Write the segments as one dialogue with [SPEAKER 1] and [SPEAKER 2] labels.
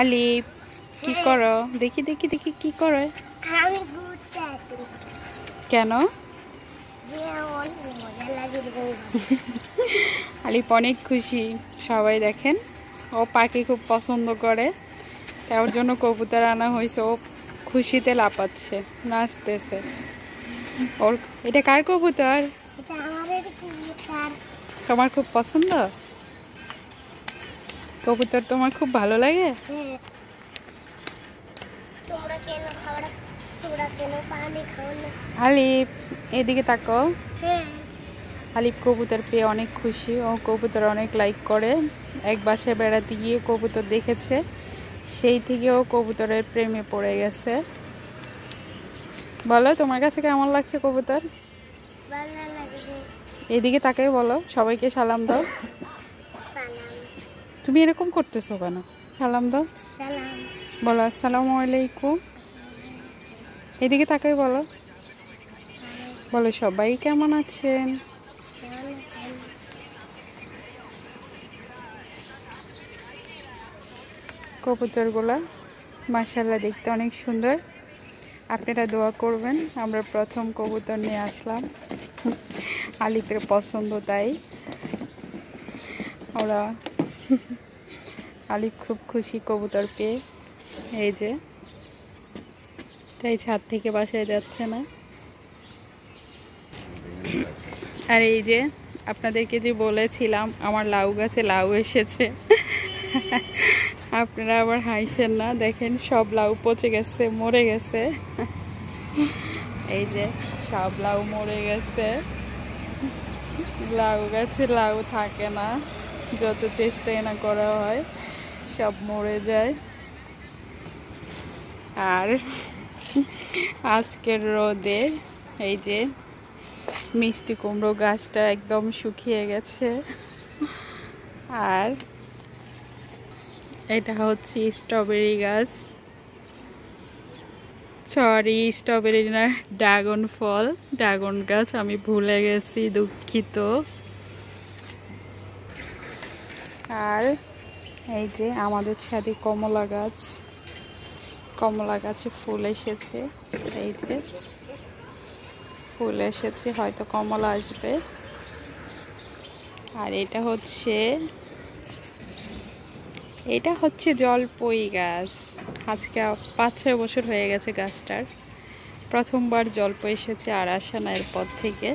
[SPEAKER 1] আলিপ কি করো? দেখি দেখি দেখি কি করে?
[SPEAKER 2] আমি ঘুরতে আসি।
[SPEAKER 1] কেন? আলিপ অনেক খুশি সবাই দেখেন। ও পাখি খুব পছন্দ করে তার জন্য কবুতর আনা হয়েছে। ও খুশিতে লাপাচ্ছে নাচতেছে। ওর এটা কার কবুতর। তোমার খুব পছন্দ? কবুতর তোমার খুব ভালো লাগে?
[SPEAKER 2] হ্যাঁ।
[SPEAKER 1] আলিপ এদিকে তাকো।
[SPEAKER 2] হ্যাঁ।
[SPEAKER 1] আলিপ কবুতর পেয়ে অনেক খুশি। ও কবুতর অনেক লাইক করে। এক বাসায় বেড়াতে গিয়ে কবুতর দেখেছে। সেই থেকে ও কবুতরের প্রেমে পড়ে গেছে। বলো তোমার কাছে কেমন লাগছে কবুতর? এদিকে তাকাই বলো সবাইকে সালাম দাও। তুমি এরকম করতেছো কেন? সালাম দাও। বলো আসসালামু আলাইকুম। এদিকে তাকাই বলো। বলো সবাই কেমন আছেন? কবুতরগুলো মাসাল্লাহ দেখতে অনেক সুন্দর। আপনারা দোয়া করবেন আমরা প্রথম কবুতর নিয়ে আসলাম। আলিপের পছন্দ তাই। ওরা আলিপ খুব খুশি কবুতর পেয়ে। এই যে। তাই ছাদ থেকে বাসায় যাচ্ছে না। আর এই যে, আপনাদেরকে যে বলেছিলাম, আমার লাউ গাছে লাউ এসেছে। আপনারা আবার হাইছেন না। দেখেন, সব লাউ পচে গেছে, মরে গেছে। এই যে, সব লাউ মরে গেছে। লাউ গাছে লাউ থাকে না। যত চেষ্টাই না করা হয়, সব মরে যায়। আর আজকের রোদে এই যে মিষ্টি কুমড়ো গাছটা একদম শুকিয়ে গেছে। আর এটা হচ্ছে স্ট্রবেরি গাছ। সরি স্ট্রবেরি না, ড্রাগন ফল। ড্রাগন গাছ, আমি ভুলে গেছি, দুঃখিত। আর এই যে আমাদের ছাদে কমলা গাছ। কমলা গাছে ফুল এসেছে, এই যে ফুল এসেছে, হয়তো কমলা আসবে। আর এটা হচ্ছে এটা হচ্ছে জলপই গাছ। আজকে পাঁচ ছয় বছর হয়ে গেছে গাছটার। প্রথমবার জলপই এসেছে আর আসে না এরপর থেকে।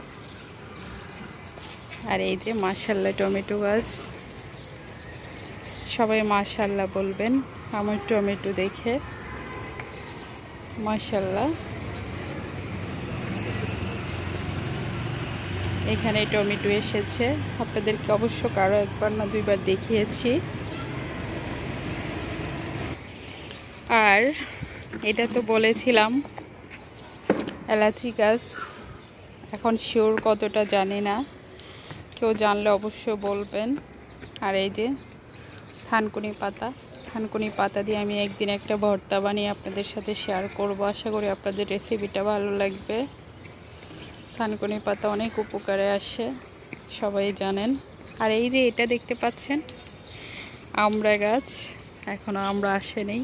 [SPEAKER 1] আর এই যে মাসাল্লা টমেটো গাছ। সবাই মাশাল্লাহ বলবেন, আমার টমেটো দেখে। মাশাল্লাহ। এখানে টমেটো এসেছে। আপনাদেরকে অবশ্য কারও একবার না দুইবার দেখিয়েছি। আর এটা তো বলেছিলাম, এলাচি গাছ। এখন শিওর কতটা জানি না। কেউ জানলে অবশ্যই বলবেন। আর এই যে থানকুনি পাতা। থানকুনি পাতা দিয়ে আমি একদিন একটা ভর্তা বানিয়ে আপনাদের সাথে শেয়ার করব। আশা করি আপনাদের রেসিপিটা ভালো লাগবে। থানকুনি পাতা অনেক উপকারে আসে, সবাই জানেন। আর এই যে এটা দেখতে পাচ্ছেন, আমড়া গাছ এখনও আমরা আসেনি।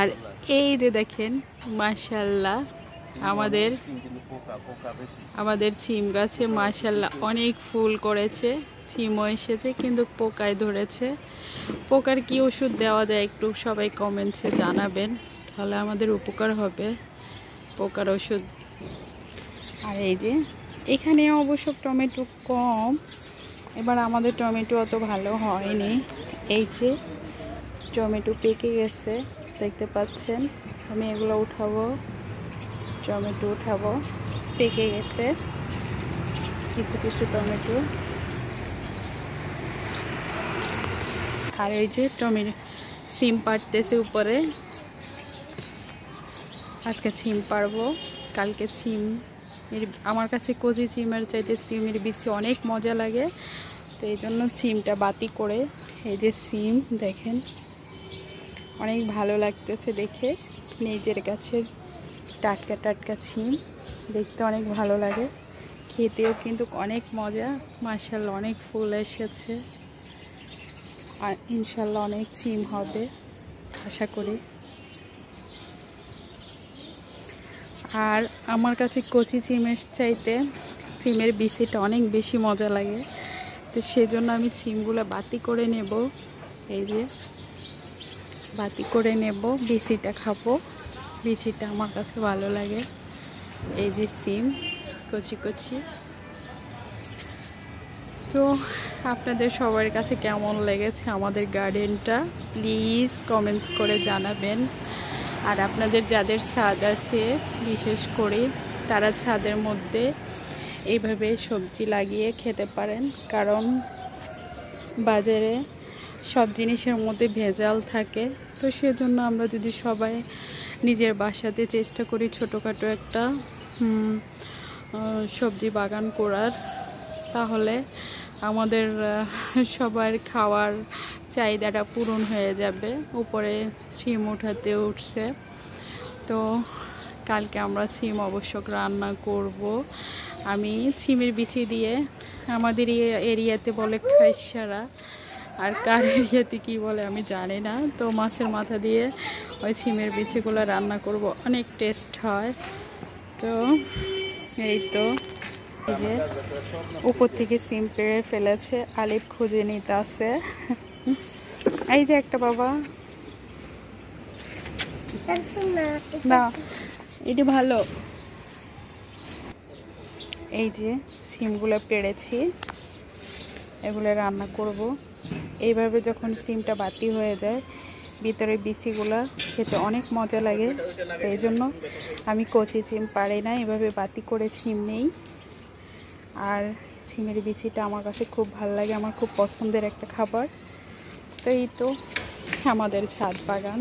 [SPEAKER 1] আর এই যে দেখেন মাশাল্লাহ আমাদের আমাদের সিম গাছে মাশাল্লাহ অনেক ফুল করেছে, সিমও এসেছে কিন্তু পোকায় ধরেছে। পোকার কি ওষুধ দেওয়া যায় একটু সবাই কমেন্টসে জানাবেন, তাহলে আমাদের উপকার হবে পোকার ওষুধ। আর এই যে এখানে অবশ্য টমেটো কম, এবার আমাদের টমেটো অত ভালো হয়নি। এই যে, টমেটো পেকে গেছে, দেখতে পাচ্ছেন, আমি এগুলো উঠাবো। টমেটো উঠাবো। পেকে গেছে। কিছু কিছু টমেটো। আর এই যে টমেটো সিম পাড়তেছে উপরে। আজকে সিম পারব কালকে সিম। এর আমার কাছে কচি সিমের চাইতে সিমের বেশি অনেক মজা লাগে। তো এই জন্য সিমটা বাতি করে এই যে সিম দেখেন। অনেক ভালো লাগতেছে দেখে। নিজের কাছে টাটকা টাটকা সিম দেখতে অনেক ভালো লাগে। খেতেও কিন্তু অনেক মজা। মার্শাল অনেক ফুল এসেছে। আর ইনশাল্লাহ অনেক সিম হবে, আশা করি। আর আমার কাছে কচি চিমের চাইতে চিমের বিচিটা অনেক বেশি মজা লাগে। তো সেজন্য আমি চিমগুলো বাতি করে নেব। এই যে, বাতি করে নেব, বিচিটা খাব। বিচিটা আমার কাছে ভালো লাগে। এই যে সিম, কচি কচি। তো আপনাদের সবার কাছে কেমন লেগেছে আমাদের গার্ডেনটা? প্লিজ কমেন্ট করে জানাবেন। আর আপনাদের যাদের ছাদ আছে, বিশেষ করে তারা ছাদের মধ্যে এইভাবে সবজি লাগিয়ে খেতে পারেন। কারণ বাজারে সব জিনিসের মধ্যে ভেজাল থাকে। তো সেজন্য আমরা যদি সবাই নিজের বাসাতে চেষ্টা করি ছোটোখাটো একটা সবজি বাগান করার। তাহলে আমাদের সবার খাওয়ার চাহিদাটা পূরণ হয়ে যাবে। উপরে সিম উঠাতে উঠছে। তো কালকে আমরা সিম অবশ্য রান্না করব। আমি সিমের বিছি দিয়ে আমাদের এরিয়াতে বলে খাইসারা আর কার এরিয়াতে কী বলে আমি জানি না। তো মাছের মাথা দিয়ে ওই ছিমের বিছিগুলো রান্না করব। অনেক টেস্ট হয়। তো এই তো। যে উপর থেকে সিম পেড়ে ফেলেছে। আলিফ খুঁজে নিতে আছে এই যে একটা বাবা। না, এটি ভালো। এই যে সিমগুলো পেড়েছি এগুলো রান্না করব। এইভাবে যখন সিমটা বাতি হয়ে যায়, ভিতরে বিচিগুলো খেতে অনেক মজা লাগে। এই জন্য আমি কচি সিম পারি না, এভাবে বাতি করে সিম নেই। আর সিমের বিচিটা আমার কাছে খুব ভালো লাগে, আমার খুব পছন্দের একটা খাবার। তো এই তো আমাদের ছাদ বাগান।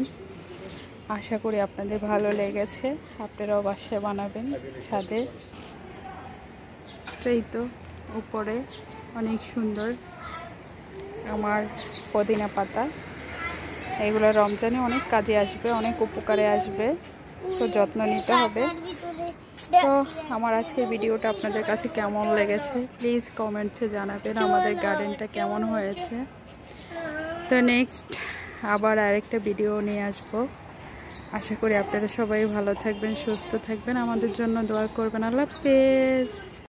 [SPEAKER 1] আশা করি আপনাদের ভালো লেগেছে, আপনারাও বাসায় বানাবেন ছাদে। তো এই তো উপরে অনেক সুন্দর। আমার পদিনা পাতা। এগুলো রমজানে অনেক কাজে আসবে, অনেক উপকারে আসবে। তো যত্ন নিতে হবে। তো আমার আজকের ভিডিওটা আপনাদের কাছে কেমন লেগেছে? প্লিজ কমেন্টসে জানাবেন আমাদের গার্ডেনটা কেমন হয়েছে। তো নেক্সট আবার আরেকটা ভিডিও নিয়ে আসব। আশা করি আপনারা সবাই ভালো থাকবেন, সুস্থ থাকবেন। আমাদের জন্য দোয়া করবেন। আল্লাহ হাফেজ।